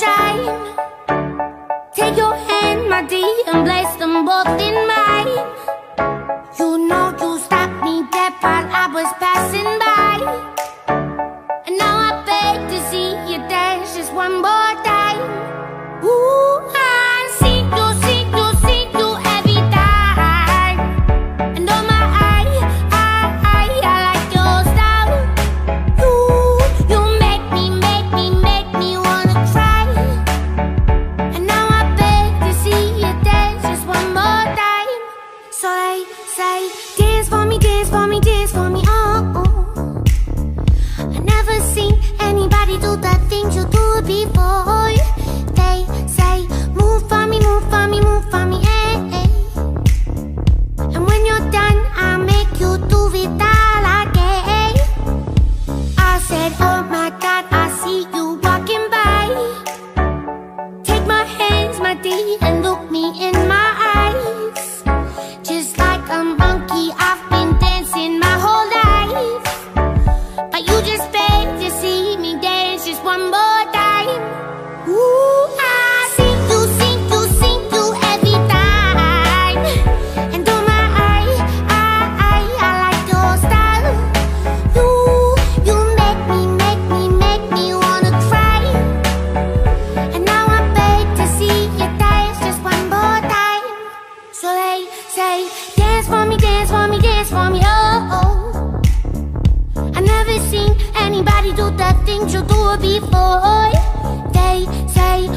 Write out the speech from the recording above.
shine. Take your hand, my dear, and bless them both in mine. You know you stopped me dead while I was passing by. And now I beg to see you dance just one more angel door before? They say